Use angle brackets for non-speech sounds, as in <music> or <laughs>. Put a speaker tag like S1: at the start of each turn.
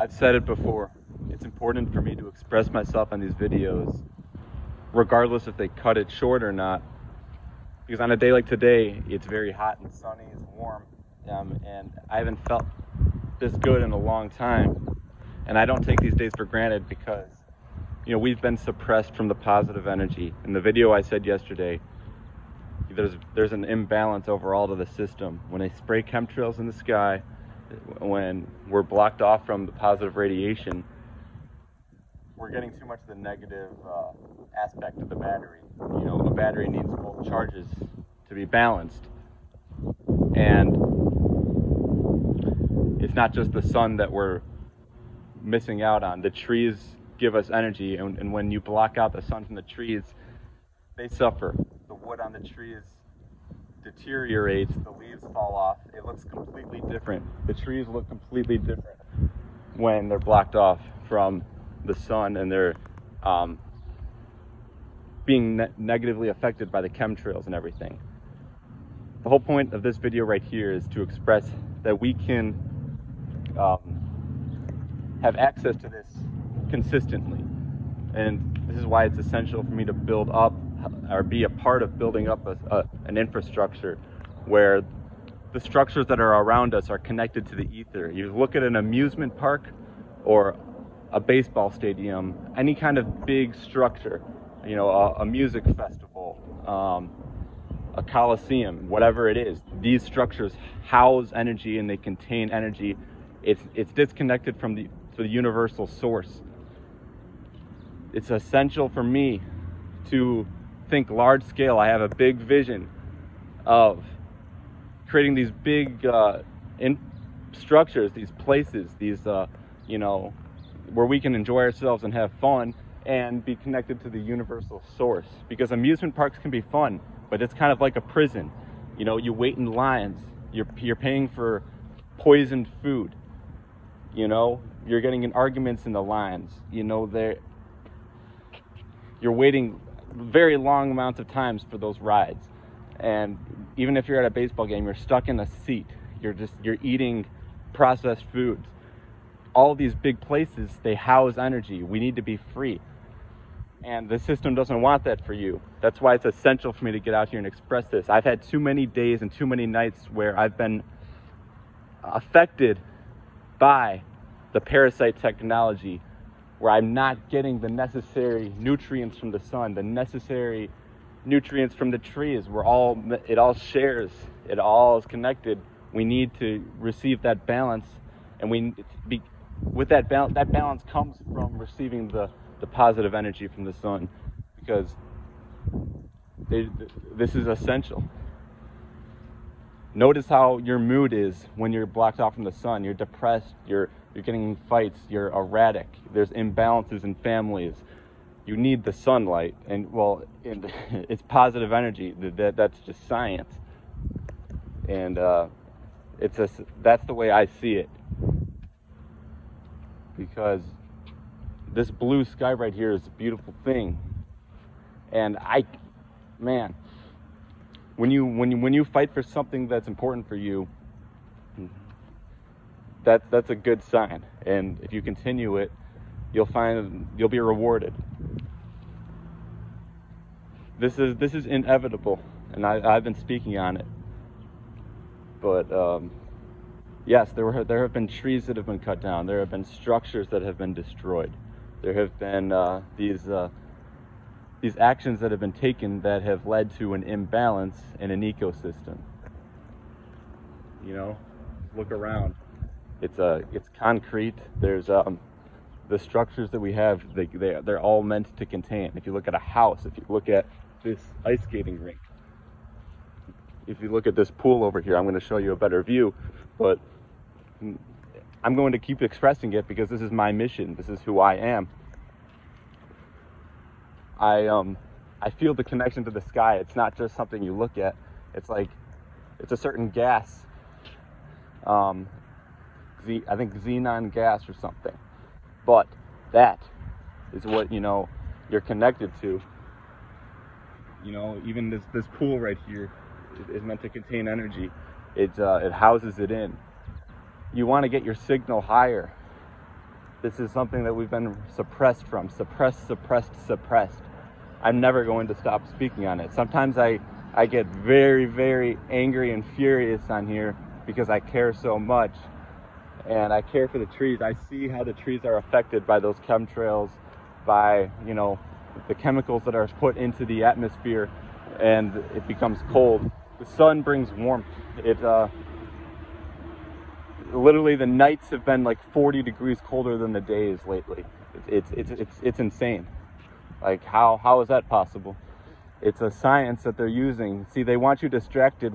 S1: I've said it before. It's important for me to express myself on these videos, regardless if they cut it short or not. Because on a day like today, it's very hot and sunny, it's warm, um, and I haven't felt this good in a long time. And I don't take these days for granted because, you know, we've been suppressed from the positive energy. In the video I said yesterday, there's there's an imbalance overall to the system. When they spray chemtrails in the sky, when we're blocked off from the positive radiation, we're getting too much of the negative uh, aspect of the battery. You know, a battery needs both charges to be balanced, and it's not just the sun that we're missing out on. The trees give us energy, and, and when you block out the sun from the trees, they suffer. The wood on the trees deteriorates, the leaves fall off. It looks completely different. The trees look completely different when they're blocked off from the sun and they're um, being ne- negatively affected by the chemtrails and everything. The whole point of this video right here is to express that we can um, have access to this consistently. And this is why it's essential for me to build up or be a part of building up a, a, an infrastructure where the structures that are around us are connected to the ether. You look at an amusement park or a baseball stadium, any kind of big structure, you know, a, a music festival, um, a coliseum, whatever it is. These structures house energy and they contain energy. It's it's disconnected from the to the universal source. It's essential for me to think large scale. I have a big vision of creating these big uh, in structures, these places, these uh, you know, where we can enjoy ourselves and have fun and be connected to the universal source. Because amusement parks can be fun, but it's kind of like a prison. You know, you wait in lines. You're you're paying for poisoned food. You know, you're getting in arguments in the lines. You know, there you're waiting very long amounts of times for those rides. And even if you're at a baseball game, you're stuck in a seat. You're just you're eating processed foods. All these big places, they house energy. We need to be free. And the system doesn't want that for you. That's why it's essential for me to get out here and express this. I've had too many days and too many nights where I've been affected by the parasite technology where I'm not getting the necessary nutrients from the sun, the necessary nutrients from the trees. We're all it all shares. It all is connected. We need to receive that balance, and we be with that balance. That balance comes from receiving the the positive energy from the sun, because they, this is essential. Notice how your mood is when you're blocked off from the sun. You're depressed. You're you're getting in fights, you're erratic, there's imbalances in families. You need the sunlight, and well, and <laughs> it's positive energy. That that's just science, and uh, it's a that's the way I see it. Because this blue sky right here is a beautiful thing, and I, man, when you when you when you fight for something that's important for you, that's that's a good sign. And if you continue it, you'll find you'll be rewarded. This is this is inevitable, and I, I've been speaking on it. But um, yes, there were there have been trees that have been cut down. There have been structures that have been destroyed. There have been uh, these uh, these actions that have been taken that have led to an imbalance in an ecosystem. You know, look around. It's a uh, it's concrete. There's um, the structures that we have. They they they're all meant to contain. If you look at a house, if you look at this ice skating rink, if you look at this pool over here, I'm going to show you a better view, but I'm going to keep expressing it because this is my mission. This is who I am. I um I feel the connection to the sky. It's not just something you look at. It's like it's a certain gas um, I think xenon gas or something. But that is what you know you're connected to. You know, even this this pool right here is meant to contain energy. It uh, it houses it in. You want to get your signal higher. This is something that we've been suppressed from, suppressed, suppressed, suppressed. I'm never going to stop speaking on it. Sometimes I, I get very, very angry and furious on here because I care so much and I care for the trees. I see how the trees are affected by those chemtrails, by, you know, the chemicals that are put into the atmosphere and it becomes cold. The sun brings warmth. It, uh, literally the nights have been like 40 degrees colder than the days lately. It's, it's, it's, it's, it's insane. Like how, how is that possible? It's a science that they're using. See, they want you distracted